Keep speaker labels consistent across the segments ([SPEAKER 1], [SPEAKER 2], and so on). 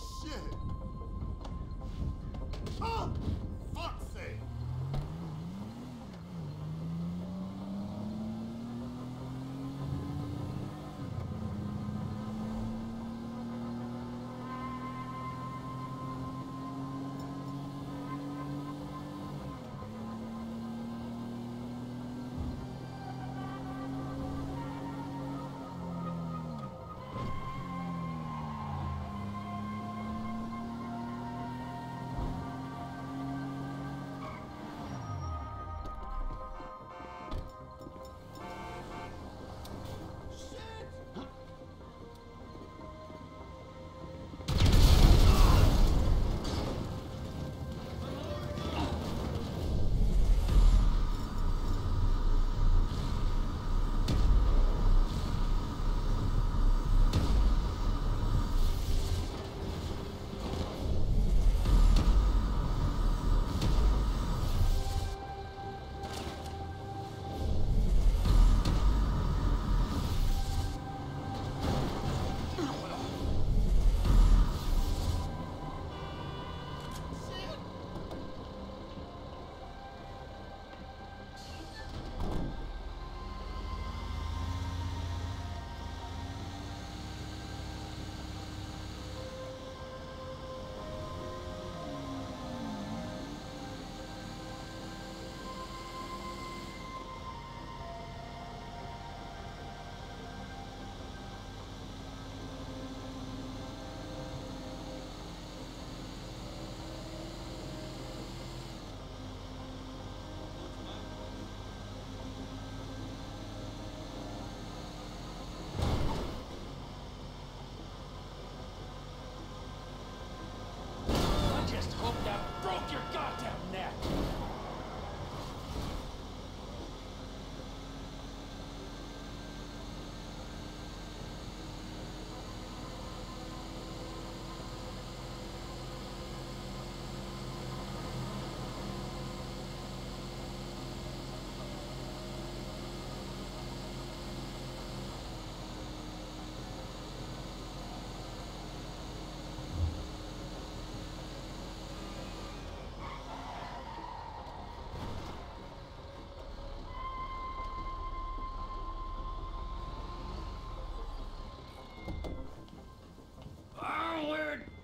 [SPEAKER 1] shit.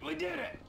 [SPEAKER 2] We did it.